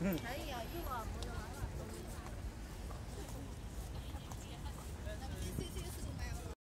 嗯。可以啊，因为